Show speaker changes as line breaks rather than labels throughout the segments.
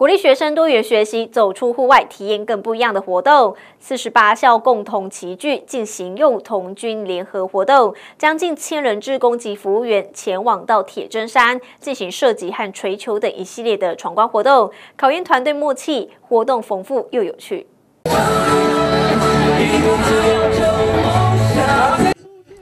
鼓励学生多元学习，走出户外，体验更不一样的活动。四十八校共同齐聚，进行幼童军联合活动，将近千人志工及服务员前往到铁砧山进行射击和锤球等一系列的闯关活动，考验团队默契。活动丰富又有趣。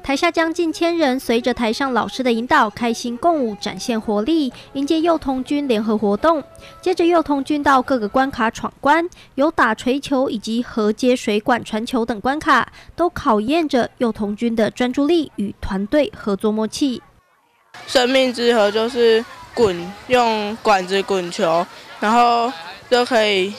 台下将近千人随着台上老师的引导，开心共舞，展现活力，迎接幼童军联合活动。接着，幼童军到各个关卡闯关，有打锤球以及河接水管传球等关卡，都考验着幼童军的专注力与团队合作默契。
生命之河就是滚，用管子滚球，然后就可以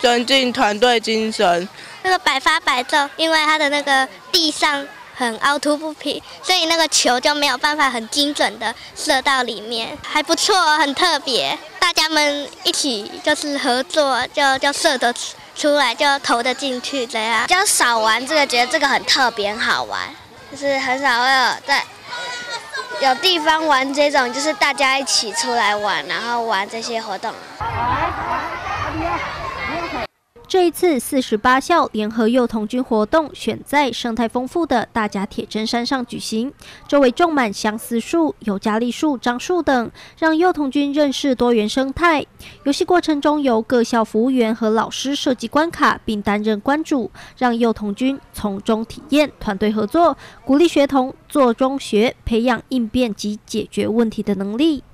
增进团队精神。
那个百发百中，因为它的那个地上。很凹凸不平，所以那个球就没有办法很精准的射到里面，还不错，很特别。大家们一起就是合作，就就射得出来，就投得进去这样。
比较少玩这个，觉得这个很特别，好玩，就是很少会有在有地方玩这种，就是大家一起出来玩，然后玩这些活动。
这一次四十八校联合幼童军活动选在生态丰富的大甲铁砧山上举行，周围种满相思树、尤加利树、樟树等，让幼童军认识多元生态。游戏过程中由各校服务员和老师设计关卡，并担任关主，让幼童军从中体验团队合作，鼓励学童做中学，培养应变及解决问题的能力。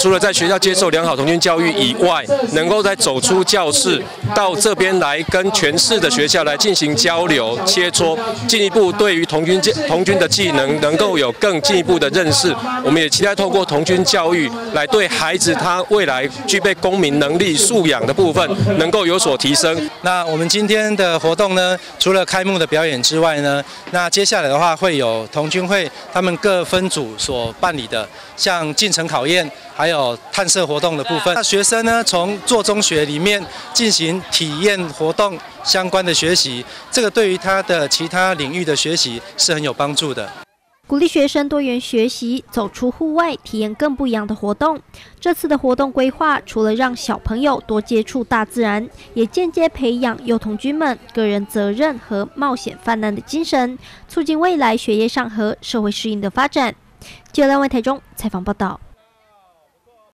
除了在学校接受良好童军教育以外，能够在走出教室，到这边来跟全市的学校来进行交流切磋，进一步对于童军童军的技能能够有更进一步的认识。我们也期待透过童军教育，来对孩子他未来具备公民能力素养的部分能够有所提升。
那我们今天的活动呢，除了开幕的表演之外呢，那接下来的话会有童军会他们各分组所办理的，像进城考验。还有探测活动的部分，那学生呢，从做中学里面进行体验活动相关的学习，这个对于他的其他领域的学习是很有帮助的。
鼓励学生多元学习，走出户外，体验更不一样的活动。这次的活动规划，除了让小朋友多接触大自然，也间接培养幼童军们个人责任和冒险泛滥的精神，促进未来学业上和社会适应的发展。就在台中采访报道。